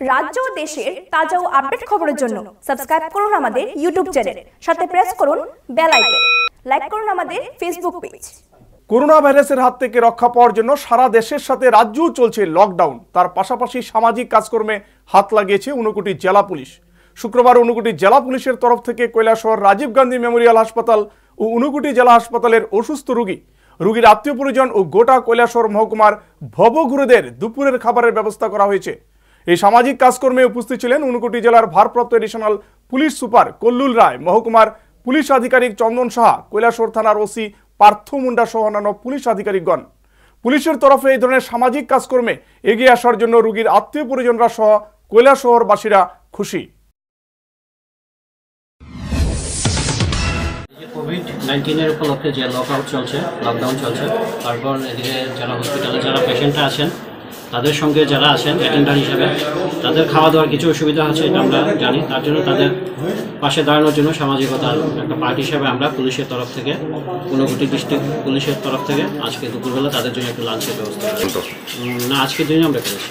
রাজ্য ও দেশের তাজা ও আপডেট খবরের জন্য সাবস্ক্রাইব করুন আমাদের ইউটিউব চ্যানেল সাথে প্রেস করুন বেল আইকন লাইক করুন আমাদের ফেসবুক পেজ করোনা ভাইরাসের হাত থেকে রক্ষা পাওয়ার জন্য সারা দেশের সাথে রাজ্যও চলছে লকডাউন তার পাশাপাশি সামাজিক কাজকর্মে হাত লাগিয়েছে ঊনকোটি জেলা পুলিশ। শুক্রবার ঊনকোটি জেলা পুলিশের তরফ থেকে কৈলাসহর রাজীব গান্ধী মেমোরিয়াল হাসপাতাল ও ঊনকোটি জেলা হাসপাতালের অসুস্থ রোগী, রোগীর আত্মীয় পরিজন ও গোটা কৈলাসহর মহকুমার ভবঘুরেদের দুপুরের খাবারের ব্যবস্থা করা হয়েছে। এই সামাজিক কাজকর্মে উপস্থিত ছিলেন ঊনকোটি জেলার ভারপ্রাপ্ত additional police super Kallol Roy, মহকুমার পুলিশ আধিকারিক চন্দন সাহা কৈলাসহর থানার ওসি পার্থ মুন্ডা সহ অন্যান্য পুলিশ আধিকারিকগণ। পুলিশের তরফে এই ধরনের সামাজিক কাজকর্মে এগিয়ে আসার জন্য রোগীর আত্মীয় পরিজনরা সহ কৈলাসহরবাসীরা খুশি। কোভিড নাইন্টিনের উপলক্ষে যে লকআউট চলছে লকডাউন চলছে, তারপর এদিকে যারা হসপিটালে যারা পেশেন্টরা আছেন তাদের সঙ্গে যারা আছেন অ্যাটেন্ডার হিসাবে তাদের খাওয়া দাওয়ার কিছু অসুবিধা আছে এটা আমরা জানি। তার জন্য তাদের পাশে দাঁড়ানোর জন্য সামাজিকতার একটা পার্টি হিসাবে আমরা পুলিশের তরফ থেকে ঊনকোটি ডিস্ট্রিক্ট পুলিশের তরফ থেকে আজকে দুপুরবেলা তাদের জন্য একটু লাঞ্চের ব্যবস্থা। না আজকের জন্য আমরা করেছি।